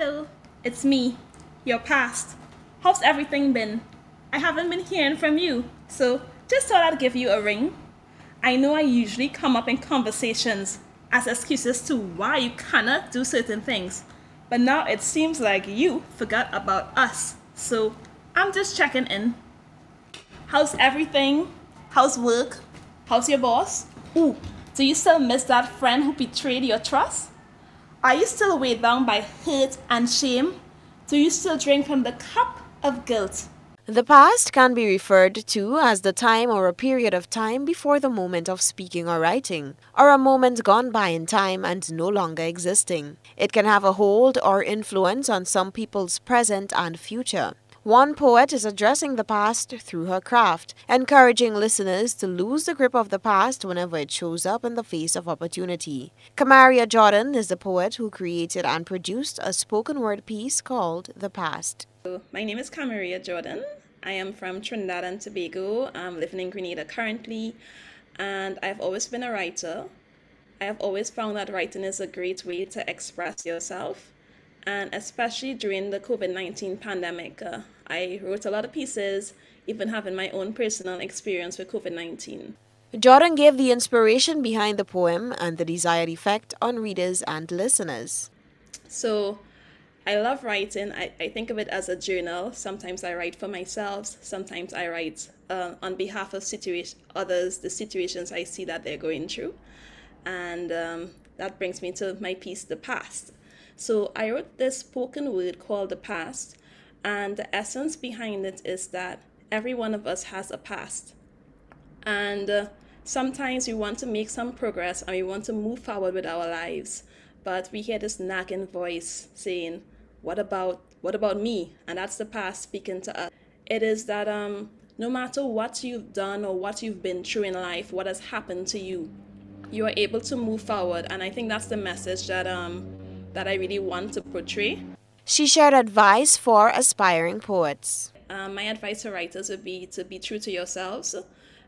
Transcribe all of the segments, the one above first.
Hello, it's me, your past. How's everything been? I haven't been hearing from you, so just thought I'd give you a ring. I know I usually come up in conversations as excuses to why you cannot do certain things, but now it seems like you forgot about us, so I'm just checking in. How's everything? How's work? How's your boss? Ooh, do you still miss that friend who betrayed your trust? Are you still weighed down by hurt and shame? Do you still drink from the cup of guilt? The past can be referred to as the time or a period of time before the moment of speaking or writing, or a moment gone by in time and no longer existing. It can have a hold or influence on some people's present and future. One poet is addressing the past through her craft, encouraging listeners to lose the grip of the past whenever it shows up in the face of opportunity. Kamaria Jordan is the poet who created and produced a spoken word piece called The Past. My name is Kamaria Jordan. I am from Trinidad and Tobago. I'm living in Grenada currently, and I've always been a writer. I have always found that writing is a great way to express yourself and especially during the COVID 19 pandemic. Uh, I wrote a lot of pieces, even having my own personal experience with COVID 19. Jordan gave the inspiration behind the poem and the desired effect on readers and listeners. So, I love writing. I, I think of it as a journal. Sometimes I write for myself, sometimes I write uh, on behalf of situation, others, the situations I see that they're going through. And um, that brings me to my piece, The Past. So I wrote this spoken word called the past, and the essence behind it is that every one of us has a past. And uh, sometimes we want to make some progress and we want to move forward with our lives, but we hear this nagging voice saying, "What about what about me?" And that's the past speaking to us. It is that um, no matter what you've done or what you've been through in life, what has happened to you, you are able to move forward. And I think that's the message that um, that I really want to portray. She shared advice for aspiring poets. Um, my advice to writers would be to be true to yourselves.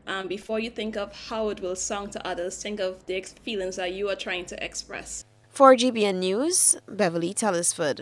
Um, before you think of how it will sound to others, think of the feelings that you are trying to express. For GBN News, Beverly Tellisford.